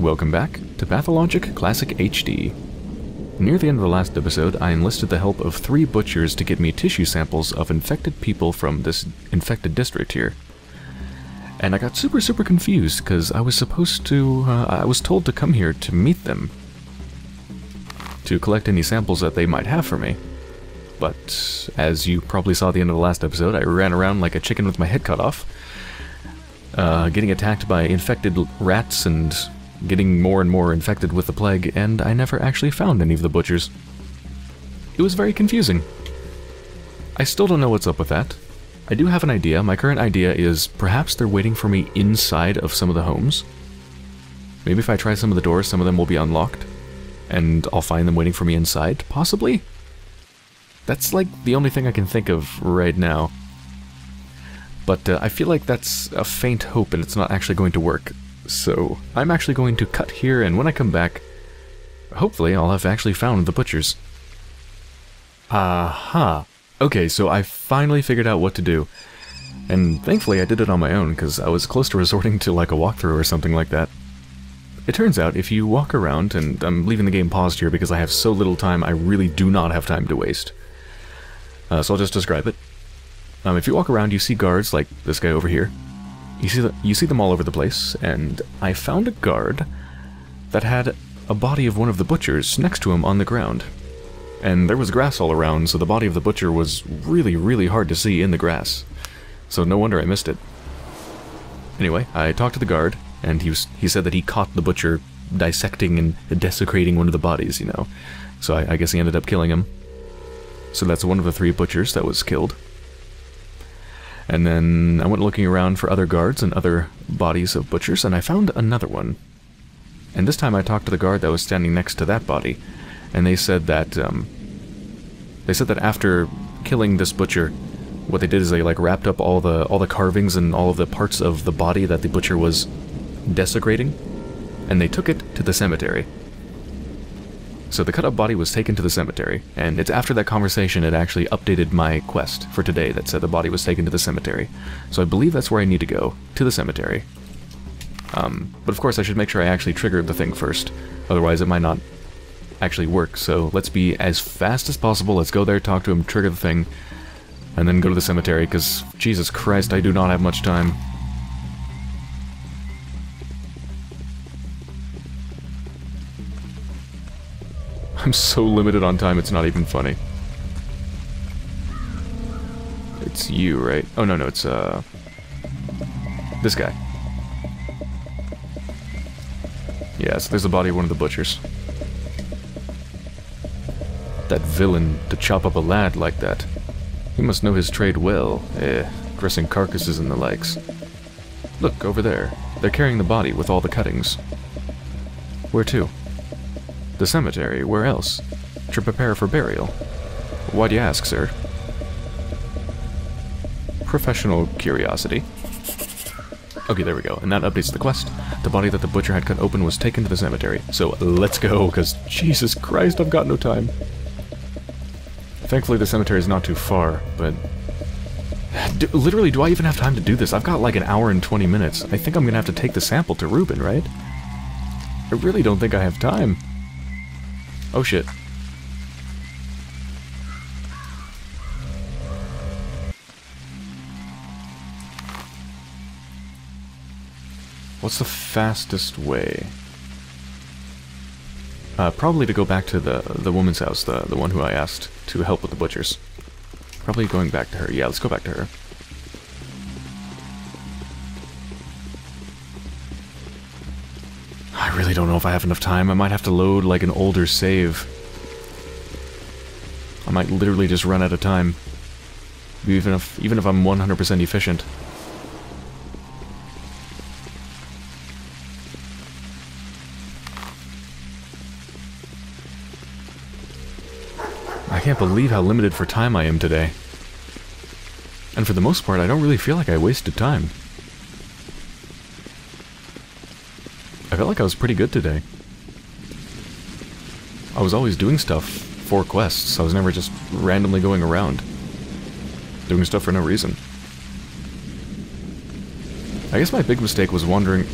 Welcome back to Pathologic Classic HD. Near the end of the last episode, I enlisted the help of three butchers to get me tissue samples of infected people from this infected district here. And I got super, super confused because I was supposed to, uh, I was told to come here to meet them. To collect any samples that they might have for me. But, as you probably saw at the end of the last episode, I ran around like a chicken with my head cut off. Uh, getting attacked by infected rats and getting more and more infected with the plague, and I never actually found any of the butchers. It was very confusing. I still don't know what's up with that. I do have an idea. My current idea is perhaps they're waiting for me inside of some of the homes. Maybe if I try some of the doors, some of them will be unlocked, and I'll find them waiting for me inside, possibly? That's like the only thing I can think of right now. But uh, I feel like that's a faint hope and it's not actually going to work. So I'm actually going to cut here, and when I come back, hopefully I'll have actually found the butchers. Aha. Okay, so I finally figured out what to do. And thankfully I did it on my own, because I was close to resorting to like a walkthrough or something like that. It turns out if you walk around, and I'm leaving the game paused here because I have so little time, I really do not have time to waste. Uh, so I'll just describe it. Um, if you walk around, you see guards like this guy over here. You see, the, you see them all over the place, and I found a guard that had a body of one of the butchers next to him on the ground. And there was grass all around, so the body of the butcher was really, really hard to see in the grass. So no wonder I missed it. Anyway, I talked to the guard, and he, was, he said that he caught the butcher dissecting and desecrating one of the bodies, you know. So I, I guess he ended up killing him. So that's one of the three butchers that was killed. And then I went looking around for other guards and other bodies of butchers, and I found another one. And this time I talked to the guard that was standing next to that body, and they said that, um, they said that after killing this butcher, what they did is they like wrapped up all the all the carvings and all of the parts of the body that the butcher was desecrating, and they took it to the cemetery. So the cut-up body was taken to the cemetery, and it's after that conversation it actually updated my quest for today that said the body was taken to the cemetery. So I believe that's where I need to go, to the cemetery. Um, but of course I should make sure I actually trigger the thing first, otherwise it might not actually work. So let's be as fast as possible, let's go there, talk to him, trigger the thing, and then go to the cemetery, because Jesus Christ, I do not have much time. I'm so limited on time, it's not even funny. It's you, right? Oh, no, no, it's, uh... This guy. Yes, there's the body of one of the butchers. That villain to chop up a lad like that. He must know his trade well. Eh, dressing carcasses and the likes. Look, over there. They're carrying the body with all the cuttings. Where to? The cemetery, where else? To prepare for burial. Why do you ask, sir? Professional curiosity. Okay, there we go, and that updates the quest. The body that the butcher had cut open was taken to the cemetery. So let's go, because Jesus Christ, I've got no time. Thankfully the cemetery is not too far, but... Literally, do I even have time to do this? I've got like an hour and 20 minutes. I think I'm gonna have to take the sample to Rubin, right? I really don't think I have time. Oh shit. What's the fastest way? Uh, probably to go back to the the woman's house, the the one who I asked to help with the butchers. Probably going back to her. Yeah, let's go back to her. Really don't know if I have enough time. I might have to load like an older save. I might literally just run out of time. Even if even if I'm 100% efficient. I can't believe how limited for time I am today. And for the most part, I don't really feel like I wasted time. Felt like I was pretty good today. I was always doing stuff for quests. I was never just randomly going around. Doing stuff for no reason. I guess my big mistake was wondering...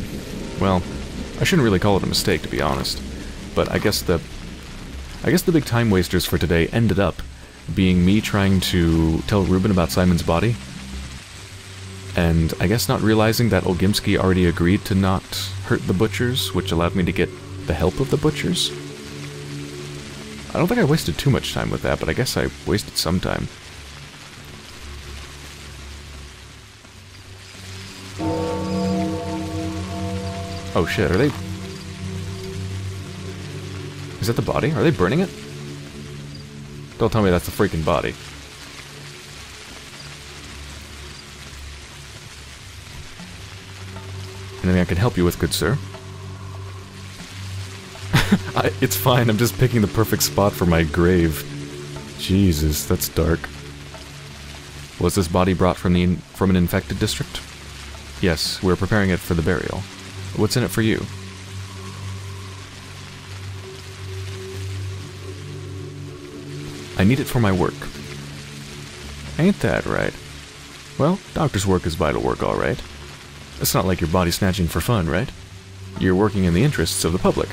Well, I shouldn't really call it a mistake, to be honest. But I guess the... I guess the big time wasters for today ended up being me trying to tell Rubin about Simon's body. And I guess not realizing that Olgimsky already agreed to not hurt the butchers, which allowed me to get the help of the butchers. I don't think I wasted too much time with that, but I guess I wasted some time. Oh shit, are they... Is that the body? Are they burning it? Don't tell me that's the freaking body. Anything I can help you with, good sir? I, it's fine, I'm just picking the perfect spot for my grave. Jesus, that's dark. Was this body brought from the from an infected district? Yes, we're preparing it for the burial. What's in it for you? I need it for my work. Ain't that right? Well, doctor's work is vital work, alright. It's not like you're body snatching for fun, right? You're working in the interests of the public.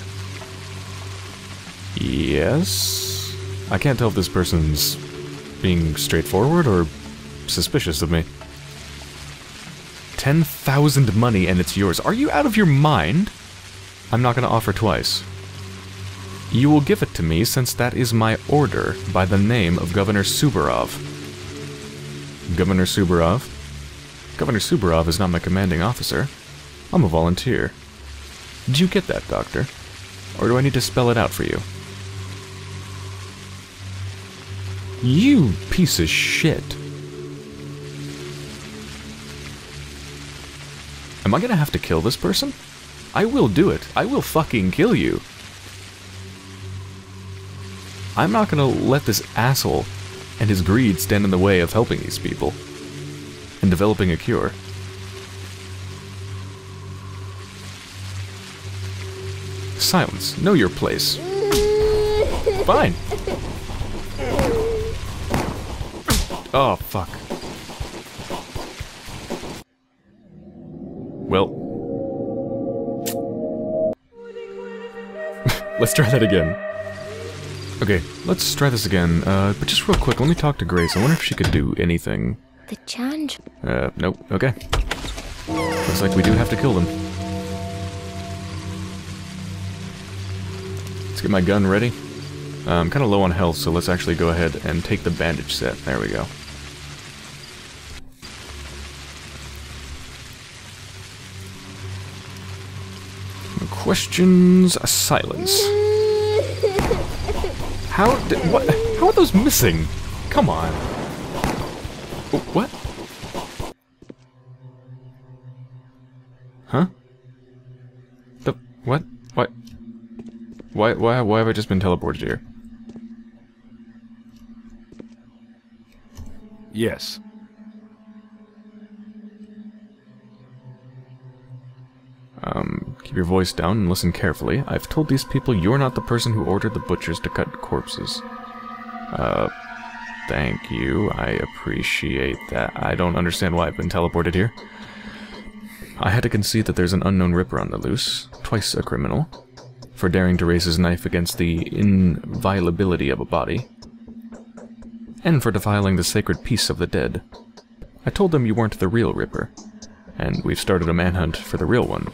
Yes? I can't tell if this person's being straightforward or suspicious of me. 10,000 money and it's yours. Are you out of your mind? I'm not going to offer twice. You will give it to me since that is my order by the name of Governor Saburov. Governor Saburov? Governor Saburov is not my commanding officer. I'm a volunteer. Did you get that, Doctor? Or do I need to spell it out for you? You piece of shit. Am I gonna have to kill this person? I will do it. I will fucking kill you. I'm not gonna let this asshole and his greed stand in the way of helping these people and developing a cure. Silence. Know your place. Fine. Oh, fuck. Well. Let's try that again. Okay, let's try this again. Uh, but just real quick, let me talk to Grace. I wonder if she could do anything. The change. Uh, nope. Okay. Looks like we do have to kill them. Let's get my gun ready. Uh, I'm kind of low on health, so let's actually go ahead and take the bandage set. There we go. Questions, silence. How did, what, how are those missing? Come on. Oh, what? Huh? The, what? What? Why, why, why have I just been teleported here? Yes. Um, keep your voice down and listen carefully. I've told these people you're not the person who ordered the butchers to cut corpses. Uh, thank you. I appreciate that. I don't understand why I've been teleported here. I had to concede that there's an unknown Ripper on the loose, twice a criminal, for daring to raise his knife against the inviolability of a body, and for defiling the sacred peace of the dead. I told them you weren't the real Ripper, and we've started a manhunt for the real one.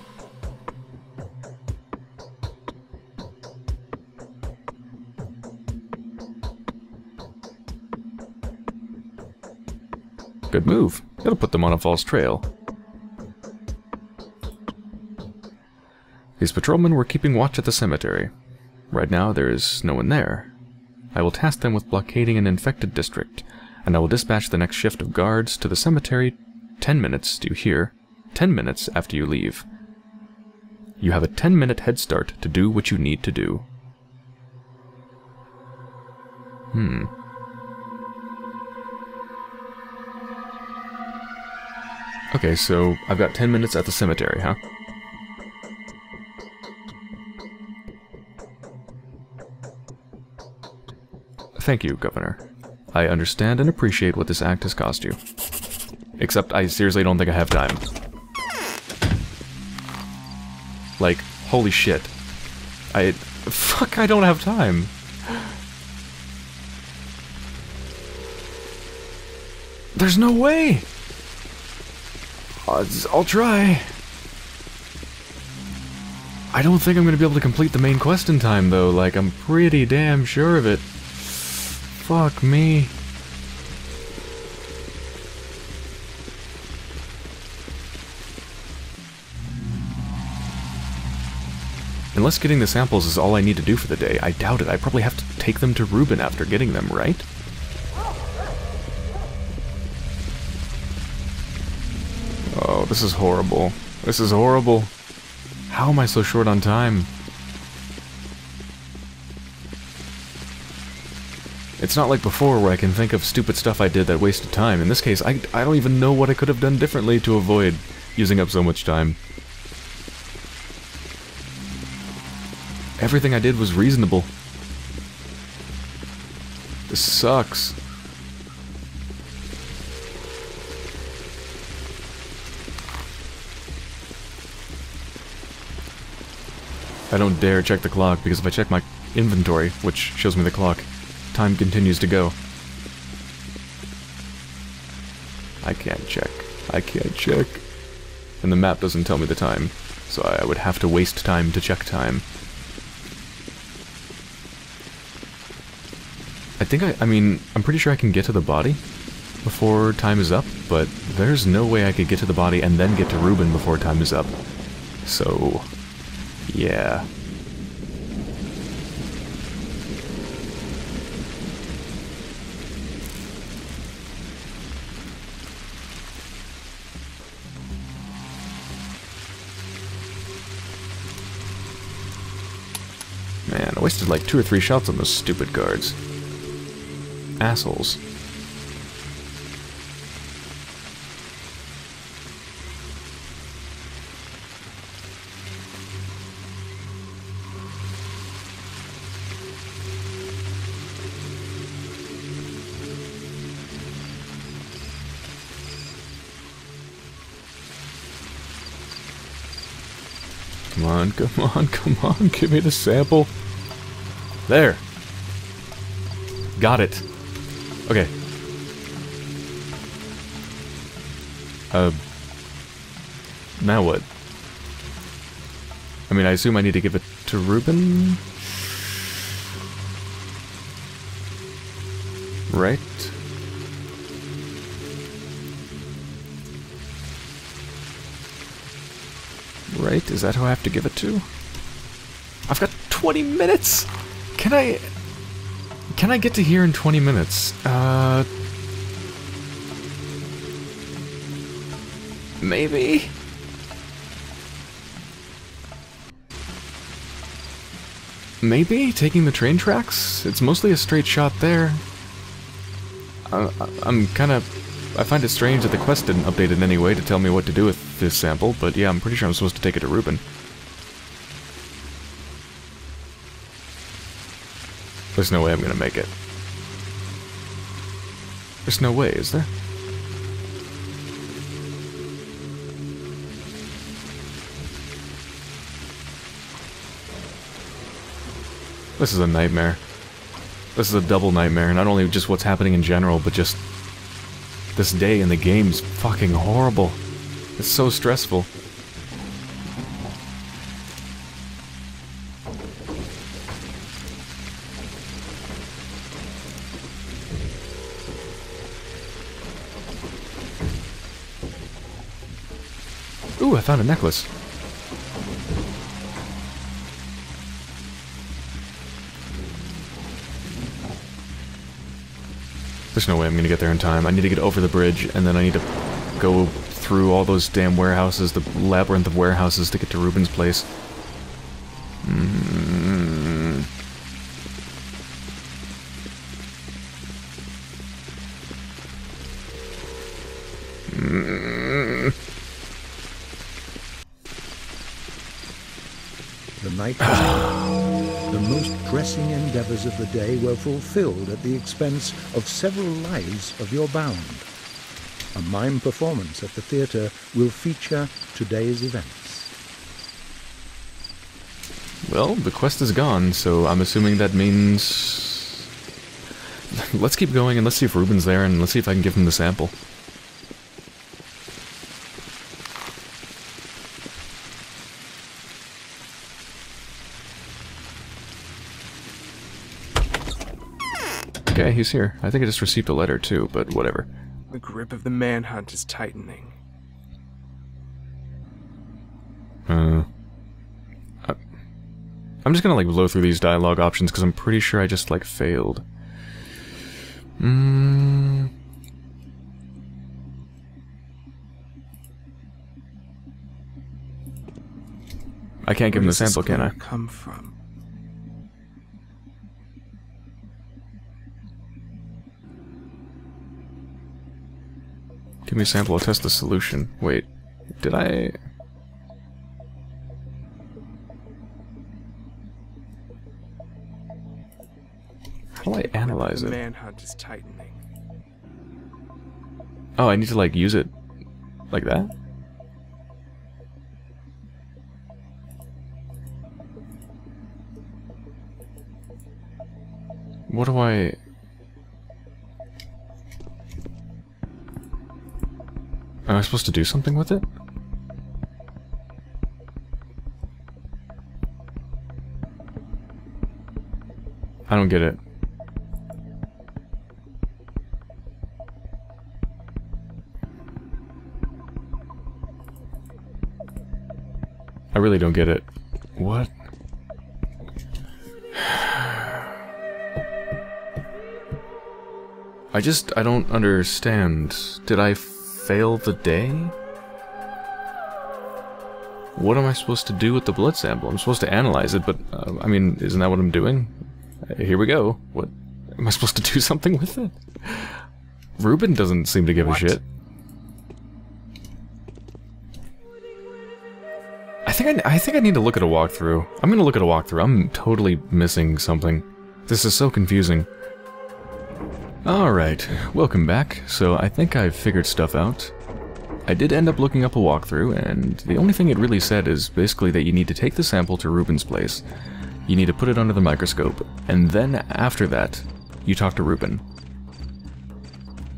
Good move. It'll put them on a false trail. These patrolmen were keeping watch at the cemetery. Right now, there is no one there. I will task them with blockading an infected district, and I will dispatch the next shift of guards to the cemetery ten minutes, do you hear? Ten minutes after you leave. You have a ten minute head start to do what you need to do. Hmm. Okay, so I've got 10 minutes at the cemetery, huh? Thank you, Governor. I understand and appreciate what this act has cost you. Except I seriously don't think I have time. Like, Holy shit. I... Fuck, I don't have time. There's no way! I'll, try. I don't think I'm going to be able to complete the main quest in time, though. Like, I'm pretty damn sure of it. Fuck me. Unless getting the samples is all I need to do for the day, I doubt it. I probably have to take them to Rubin after getting them, right? This is horrible. This is horrible. How am I so short on time? It's not like before where I can think of stupid stuff I did that wasted time. In this case, I, I don't even know what I could have done differently to avoid using up so much time. Everything I did was reasonable. This sucks. I don't dare check the clock, because if I check my inventory, which shows me the clock, time continues to go. I can't check. I can't check. And the map doesn't tell me the time, so I would have to waste time to check time. I think I, I mean, I'm pretty sure I can get to the body before time is up, but there's no way I could get to the body and then get to Rubin before time is up. So, yeah. Man, I wasted like two or three shots on those stupid guards assholes. Come on, come on, come on, give me the sample. There. Got it. Okay. Uh... Now what? I mean, I assume I need to give it to Rubin? Right? Is that who I have to give it to? I've got 20 minutes! Can I... Can I get to here in 20 minutes? Uh... Maybe? Maybe? Taking the train tracks? It's mostly a straight shot there. I'm kind of... I find it strange that the quest didn't update in any way to tell me what to do with this sample, but yeah, I'm pretty sure I'm supposed to take it to Rubin. There's no way I'm gonna make it. There's no way, is there? This is a nightmare. This is a double nightmare, not only just what's happening in general, but just... This day in the game's fucking horrible. It's so stressful. Ooh, I found a necklace. There's no way I'm gonna get there in time. I need to get over the bridge, and then I need to go through all those damn warehouses, the labyrinth of warehouses to get to Rubin's place. Mm. Mm. The night The most pressing endeavours of the day were fulfilled at the expense of several lives of your bound. A mime performance at the theatre will feature today's events. Well, the quest is gone, so I'm assuming that means... let's keep going and let's see if Rubin's there and let's see if I can give him the sample. He's here. I think I just received a letter too, but whatever. The grip of the manhunt is tightening. Uh, I'm just gonna like blow through these dialogue options because I'm pretty sure I just like failed. Mm. I can't give him the Where sample, can I? Come from? Give me a sample, I'll test the solution. Wait, did I... How do I analyze it? manhunt is tightening. Oh, I need to like use it like that? What do I... I supposed to do something with it? I don't get it. I really don't get it. What? I just, I don't understand. Did I fail the day? What am I supposed to do with the blood sample? I'm supposed to analyze it, but, uh, I mean, isn't that what I'm doing? Uh, Here we go. What? Am I supposed to do something with it? Rubin doesn't seem to give What? a shit. I think I, I think I need to look at a walkthrough. I'm gonna look at a walkthrough. I'm totally missing something. This is so confusing. Alright, welcome back. So I think I've figured stuff out. I did end up looking up a walkthrough, and the only thing it really said is basically that you need to take the sample to Rubin's place. You need to put it under the microscope, and then after that, you talk to Rubin.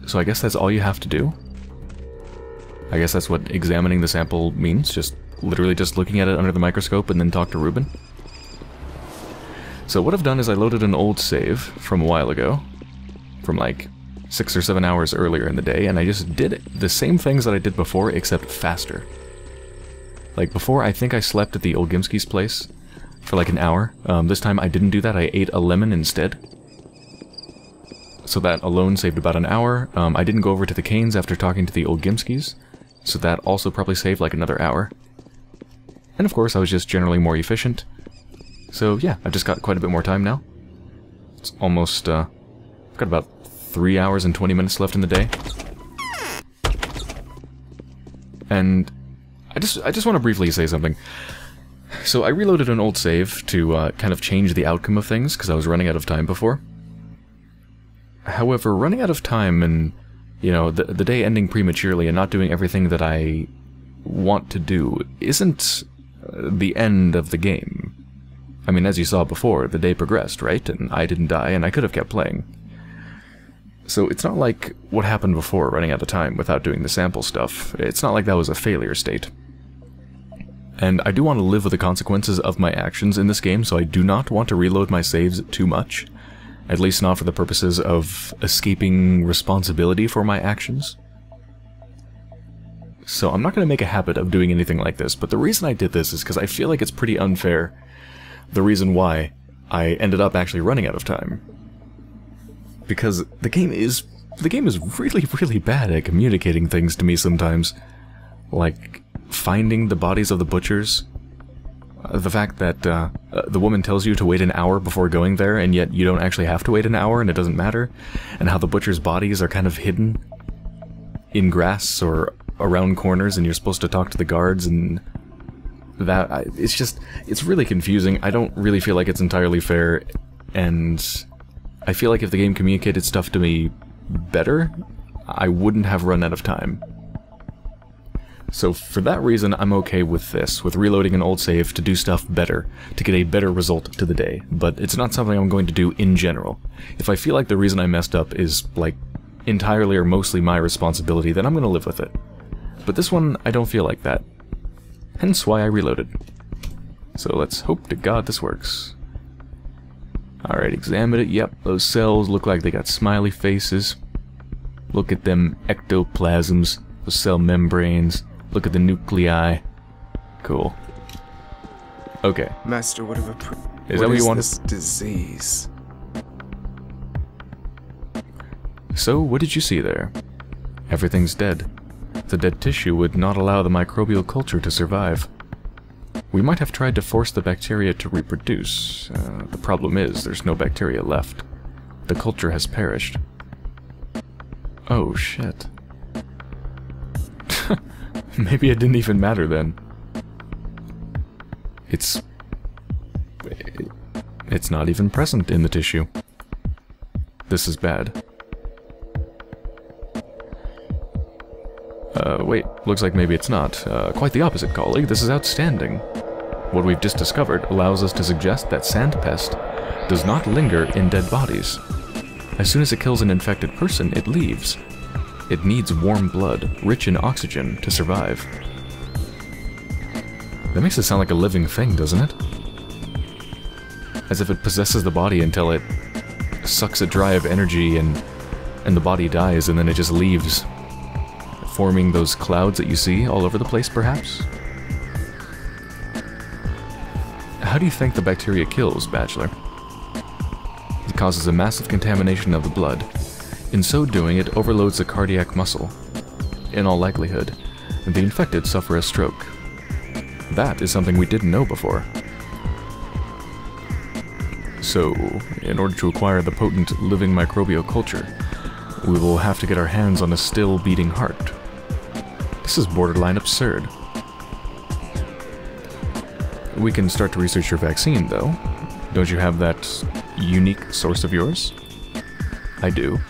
So I guess that's all you have to do? I guess that's what examining the sample means, just literally just looking at it under the microscope and then talk to Rubin. So what I've done is I loaded an old save from a while ago, from like six or seven hours earlier in the day, and I just did the same things that I did before, except faster. Like before, I think I slept at the Olgimsky's place for like an hour. Um, this time I didn't do that, I ate a lemon instead. So that alone saved about an hour. Um, I didn't go over to the Kains after talking to the Olgimskys, so that also probably saved like another hour. And of course, I was just generally more efficient. So yeah, I've just got quite a bit more time now. It's almost, uh, I've got about 3 hours and 20 minutes left in the day. And I just, I just want to briefly say something. So I reloaded an old save to uh, kind of change the outcome of things, because I was running out of time before. However, running out of time and, you know, the, the day ending prematurely and not doing everything that I want to do isn't uh, the end of the game. I mean, as you saw before, the day progressed, right? And I didn't die, and I could have kept playing. So it's not like what happened before, running out of time without doing the sample stuff. It's not like that was a failure state. And I do want to live with the consequences of my actions in this game, so I do not want to reload my saves too much. At least not for the purposes of escaping responsibility for my actions. So I'm not going to make a habit of doing anything like this, but the reason I did this is because I feel like it's pretty unfair. The reason why I ended up actually running out of time. Because the game is the game is really, really bad at communicating things to me sometimes. Like finding the bodies of the butchers. Uh, the fact that uh, uh, the woman tells you to wait an hour before going there, and yet you don't actually have to wait an hour and it doesn't matter. And how the butchers' bodies are kind of hidden in grass or around corners and you're supposed to talk to the guards and that I, it's just it's really confusing i don't really feel like it's entirely fair and i feel like if the game communicated stuff to me better i wouldn't have run out of time So for that reason, I'm okay with this, with reloading an old save to do stuff better, to get a better result to the day, but it's not something I'm going to do in general. If I feel like the reason I messed up is, like, entirely or mostly my responsibility, then I'm going to live with it. But this one, I don't feel like that. Hence why I reloaded. So let's hope to god this works. Alright, examine it. Yep, those cells look like they got smiley faces. Look at them ectoplasms, the cell membranes. Look at the nuclei. Cool. Okay. Master would have approved. Is that what you wanted? this disease? So, what did you see there? Everything's dead. The dead tissue would not allow the microbial culture to survive. We might have tried to force the bacteria to reproduce. Uh, the problem is, there's no bacteria left. The culture has perished. Oh, shit. Maybe it didn't even matter then. It's... It's not even present in the tissue. This is bad. Uh, wait, looks like maybe it's not. Uh, quite the opposite, colleague. This is outstanding. What we've just discovered allows us to suggest that sand pest does not linger in dead bodies. As soon as it kills an infected person, it leaves. It needs warm blood, rich in oxygen, to survive. That makes it sound like a living thing, doesn't it? As if it possesses the body until it sucks it dry of energy and and the body dies and then it just leaves forming those clouds that you see all over the place perhaps? How do you think the bacteria kills, Bachelor? It causes a massive contamination of the blood. In so doing, it overloads the cardiac muscle. In all likelihood, the infected suffer a stroke. That is something we didn't know before. So, in order to acquire the potent living microbial culture, we will have to get our hands on a still beating heart. This is borderline absurd. We can start to research your vaccine, though. Don't you have that unique source of yours? I do.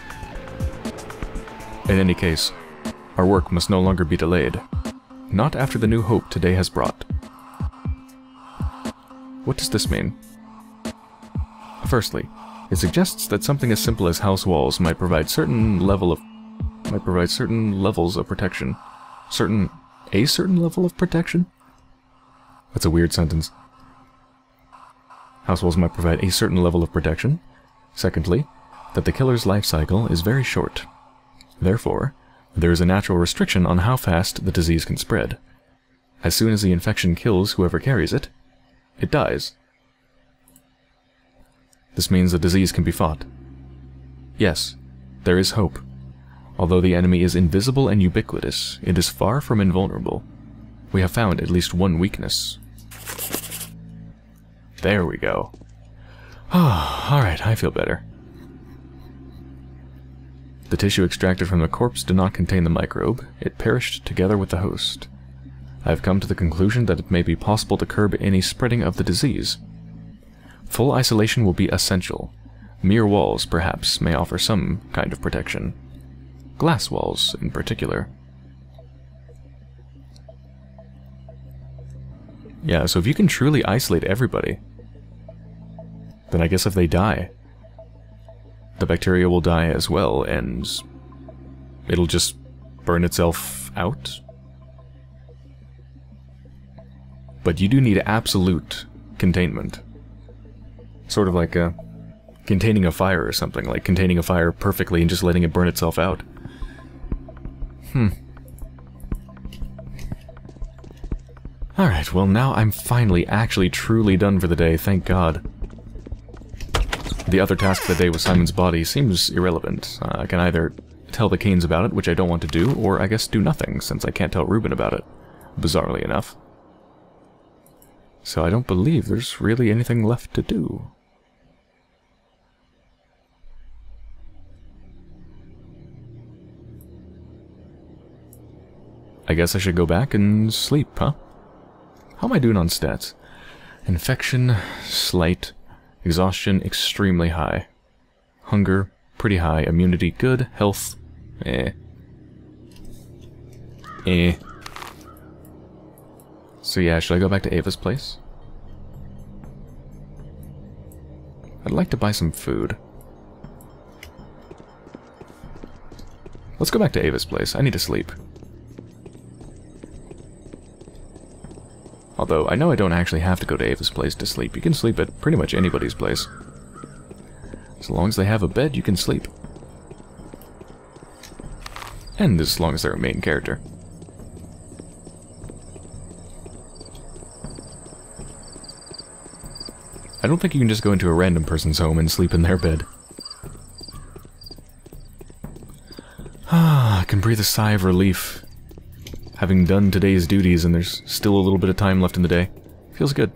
In any case, our work must no longer be delayed. Not after the new hope today has brought. What does this mean? Firstly, it suggests that something as simple as house walls might provide certain level of might provide certain levels of protection. Certain a certain level of protection? That's a weird sentence. House walls might provide a certain level of protection. Secondly, that the killer's life cycle is very short. Therefore, there is a natural restriction on how fast the disease can spread. As soon as the infection kills whoever carries it, it dies. This means the disease can be fought. Yes, there is hope. Although the enemy is invisible and ubiquitous, it is far from invulnerable. We have found at least one weakness. There we go. Ah, alright, I feel better. The tissue extracted from the corpse did not contain the microbe, it perished together with the host. I have come to the conclusion that it may be possible to curb any spreading of the disease. Full isolation will be essential. Mere walls, perhaps, may offer some kind of protection. Glass walls, in particular. Yeah, so if you can truly isolate everybody, then I guess if they die, the bacteria will die as well, and it'll just burn itself out? But you do need absolute containment. Sort of like a containing a fire or something, like containing a fire perfectly and just letting it burn itself out. Hmm. Alright, well now I'm finally actually truly done for the day, thank god. The other task of the day with Simon's body seems irrelevant. Uh, I can either tell the Kains about it, which I don't want to do, or I guess do nothing, since I can't tell Rubin about it. Bizarrely enough. So I don't believe there's really anything left to do. I guess I should go back and sleep, huh? How am I doing on stats? Infection, slight. Exhaustion, extremely high. Hunger, pretty high. Immunity, good. Health, eh. Eh. So yeah, should I go back to Ava's place? I'd like to buy some food. Let's go back to Ava's place. I need to sleep. Although, I know I don't actually have to go to Ava's place to sleep. You can sleep at pretty much anybody's place. As long as they have a bed, you can sleep. And as long as they're a main character. I don't think you can just go into a random person's home and sleep in their bed. Ah, I can breathe a sigh of relief. Having done today's duties and there's still a little bit of time left in the day. Feels good.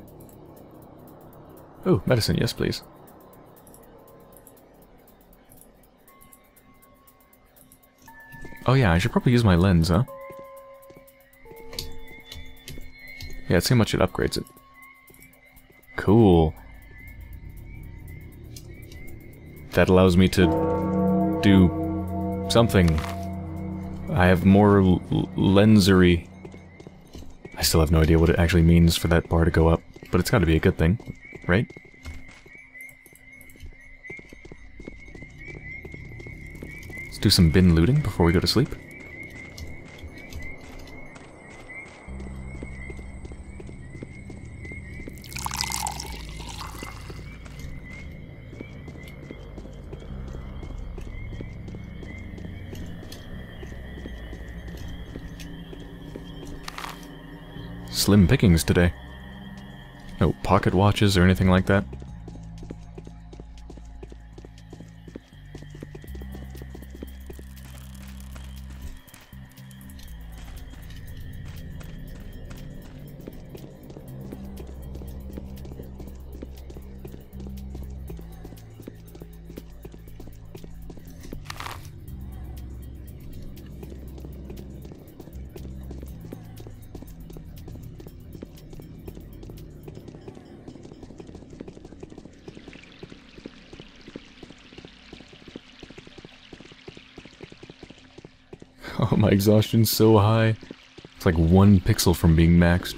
Oh, medicine, yes please. Oh yeah, I should probably use my lens, huh? Yeah, see how much it upgrades it. Cool. That allows me to do something. I have more lensery. I still have no idea what it actually means for that bar to go up, but it's got to be a good thing, right? Let's do some bin looting before we go to sleep. Slim pickings today. No pocket watches or anything like that. Oh, my exhaustion's so high. It's like one pixel from being maxed.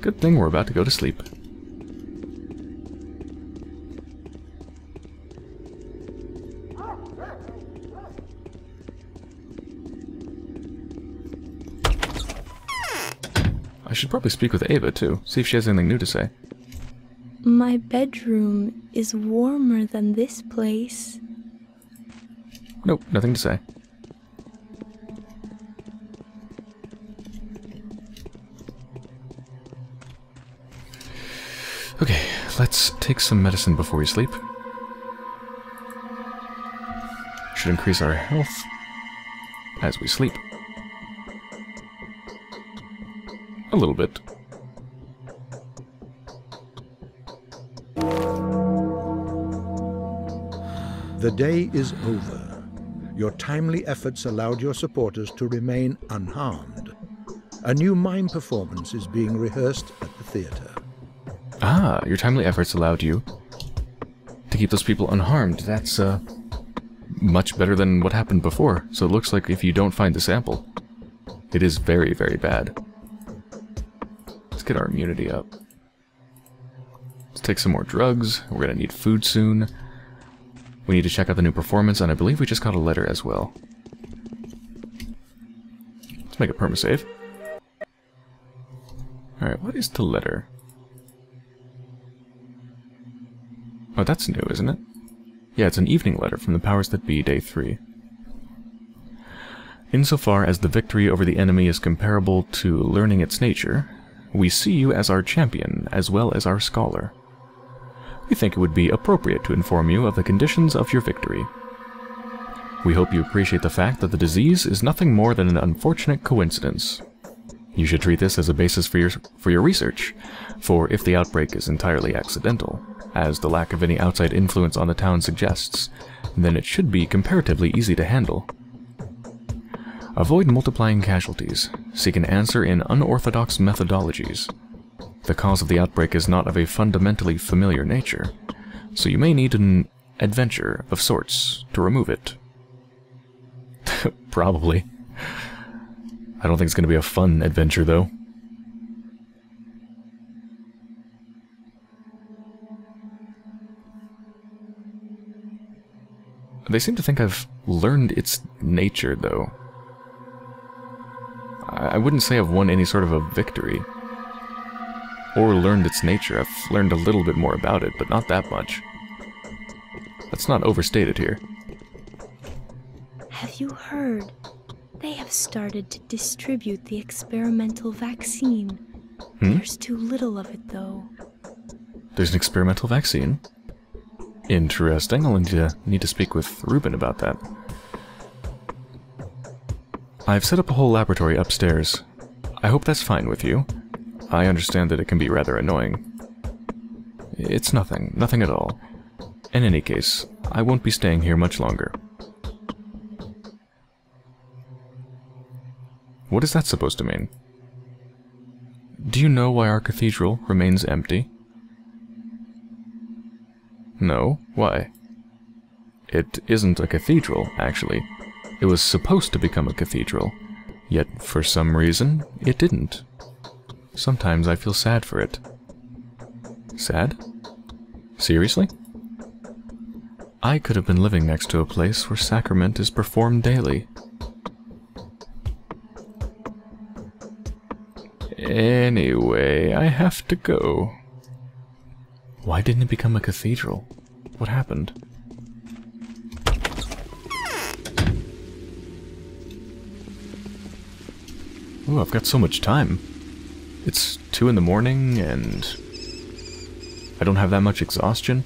Good thing we're about to go to sleep. I should probably speak with Ava, too. See if she has anything new to say. My bedroom is warmer than this place. Nope, nothing to say. Okay, let's take some medicine before we sleep. Should increase our health as we sleep. A little bit. The day is over. Your timely efforts allowed your supporters to remain unharmed. A new mime performance is being rehearsed at the theatre. Ah, your timely efforts allowed you to keep those people unharmed. That's, uh, much better than what happened before. So it looks like if you don't find the sample, it is very, very bad. Let's get our immunity up. Let's take some more drugs. We're gonna need food soon. We need to check out the new performance, and I believe we just got a letter as well. Let's make a perma-save. Alright, what is the letter? Oh, that's new, isn't it? Yeah, it's an evening letter from the Powers That Be, Day 3. Insofar as the victory over the enemy is comparable to learning its nature, we see you as our champion, as well as our scholar. We think it would be appropriate to inform you of the conditions of your victory. We hope you appreciate the fact that the disease is nothing more than an unfortunate coincidence. You should treat this as a basis for your, for your research, for if the outbreak is entirely accidental, as the lack of any outside influence on the town suggests, then it should be comparatively easy to handle. Avoid multiplying casualties. Seek an answer in unorthodox methodologies. The cause of the outbreak is not of a fundamentally familiar nature, so you may need an adventure of sorts to remove it. Probably. I don't think it's going to be a fun adventure, though. They seem to think I've learned its nature, though. I wouldn't say I've won any sort of a victory. Or learned its nature. I've learned a little bit more about it, but not that much. Let's not overstated here. Have you heard? They have started to distribute the experimental vaccine. Hmm? There's too little of it, though. There's an experimental vaccine. Interesting. I'll need to, need to speak with Rubin about that. I've set up a whole laboratory upstairs. I hope that's fine with you. I understand that it can be rather annoying. It's nothing, nothing at all. In any case, I won't be staying here much longer. What is that supposed to mean? Do you know why our cathedral remains empty? No, why? It isn't a cathedral, actually. It was supposed to become a cathedral, yet for some reason, it didn't. Sometimes I feel sad for it. Sad? Seriously? I could have been living next to a place where sacrament is performed daily. Anyway, I have to go. Why didn't it become a cathedral? What happened? Ooh, I've got so much time. It's 2 in the morning, and... I don't have that much exhaustion.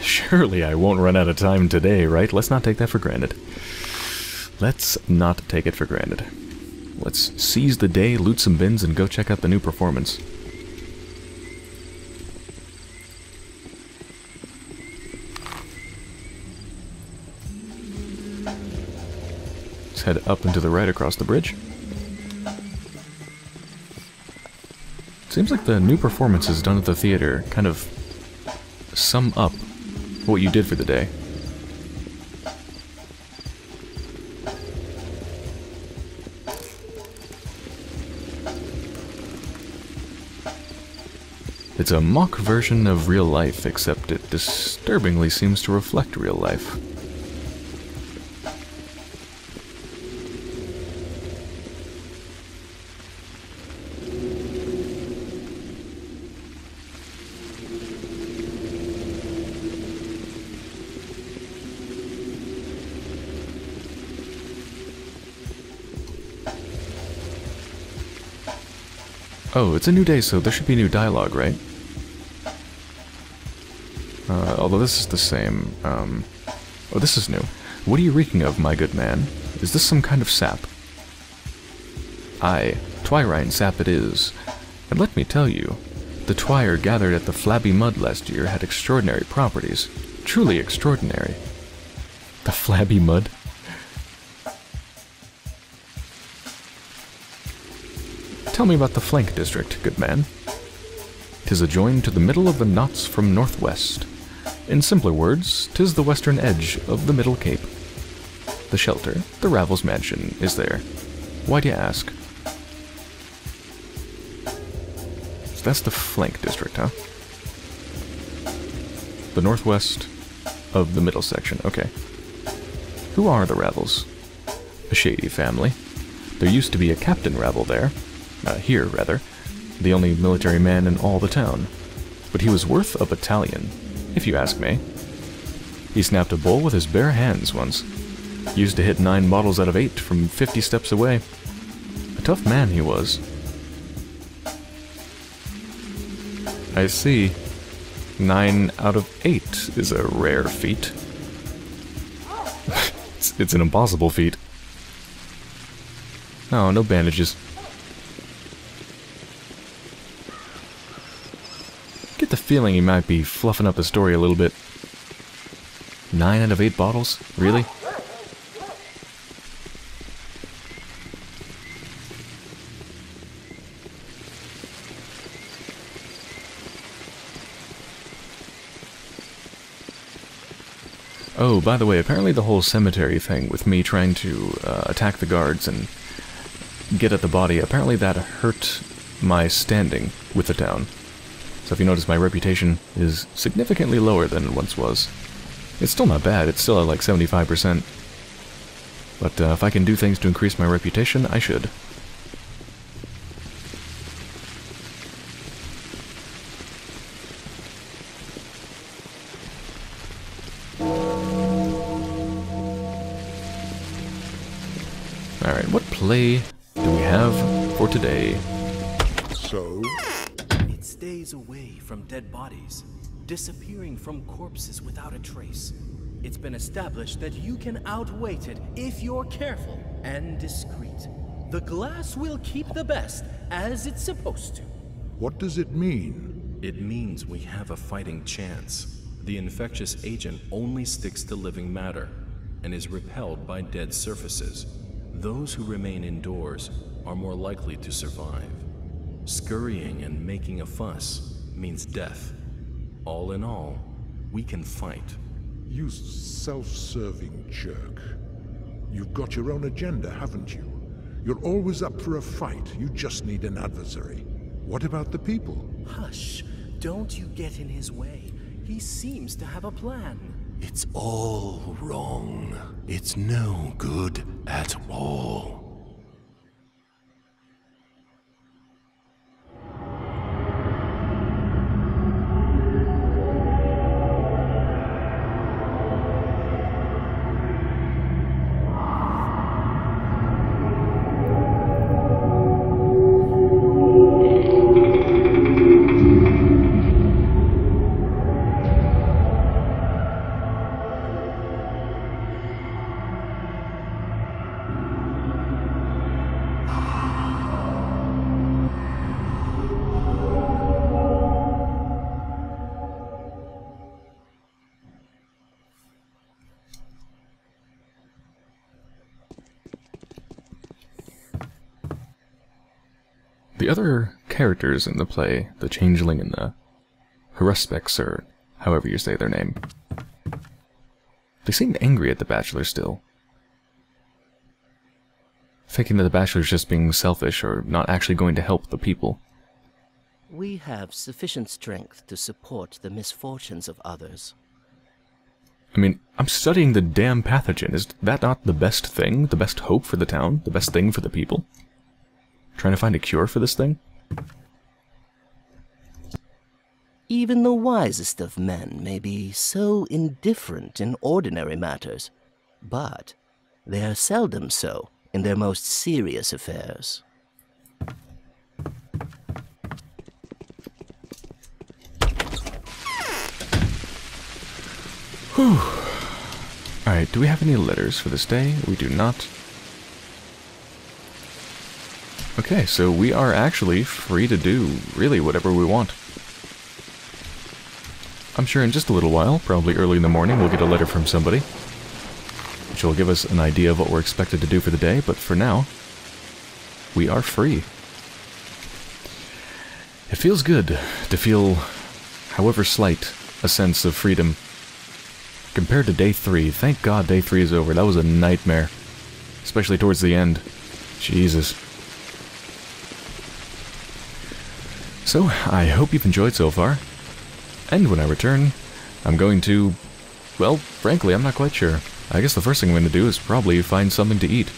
Surely I won't run out of time today, right? Let's not take that for granted. Let's not take it for granted. Let's seize the day, loot some bins, and go check out the new performance. Let's head up and to the right across the bridge. Seems like the new performances done at the theater kind of sum up what you did for the day. It's a mock version of real life, except it disturbingly seems to reflect real life. Oh, it's a new day, so there should be new dialogue, right? Uh, although this is the same. Um, oh, this is new. What are you reeking of, my good man? Is this some kind of sap? Aye, Twyrine sap it is. And let me tell you, the Twyre gathered at the Flabby Mud last year had extraordinary properties. Truly extraordinary. The Flabby Mud? Tell me about the flank district, good man. Tis adjoined to the middle of the knots from northwest. In simpler words, tis the western edge of the Middle Cape. The shelter, the Ravels mansion, is there. Why do you ask? So that's the flank district, huh? The northwest of the middle section, okay. Who are the Ravels? A shady family. There used to be a Captain Ravel there, uh, here, rather, the only military man in all the town. But he was worth a battalion, if you ask me. He snapped a bull with his bare hands once. Used to hit nine bottles out of eight from 50 steps away. A tough man he was. I see. Nine out of eight is a rare feat. it's, it's an impossible feat. Oh, no bandages. Get the feeling he might be fluffing up the story a little bit. Nine out of eight bottles? Really? Oh, by the way, apparently the whole cemetery thing with me trying to uh, attack the guards and get at the body, apparently that hurt my standing with the town. So if you notice, my reputation is significantly lower than it once was. It's still not bad, it's still at like 75%. But uh, if I can do things to increase my reputation, I should. Alright, what play do we have for today? So, from dead bodies, disappearing from corpses without a trace. It's been established that you can outweight it if you're careful and discreet. The glass will keep the best, as it's supposed to. what does it mean? It means we have a fighting chance. The infectious agent only sticks to living matter and is repelled by dead surfaces. Those who remain indoors are more likely to survive. Scurrying and making a fuss means death. All in all, we can fight. You self-serving jerk. You've got your own agenda, haven't you? You're always up for a fight. You just need an adversary. What about the people? Hush, don't you get in his way. He seems to have a plan. It's all wrong. It's no good at all. The other characters in the play, the Changeling and the Haruspecs, or however you say their name, they seem angry at the Bachelor still. Thinking that the Bachelor's just being selfish or not actually going to help the people. We have sufficient strength to support the misfortunes of others. I mean, I'm studying the damn pathogen. Is that not the best thing? The best hope for the town? The best thing for the people? Trying to find a cure for this thing? Even the wisest of men may be so indifferent in ordinary matters, but they are seldom so in their most serious affairs. Alright, do we have any letters for this day? We do not. Okay, so we are actually free to do really whatever we want. I'm sure in just a little while, probably early in the morning, we'll get a letter from somebody. Which will give us an idea of what we're expected to do for the day, but for now, we are free. It feels good to feel, however slight, a sense of freedom. Compared to day three, thank God day three is over. That was a nightmare. Especially towards the end. Jesus. So, I hope you've enjoyed so far. And when I return, I'm going to... Well, frankly, I'm not quite sure. I guess the first thing I'm going to do is probably find something to eat.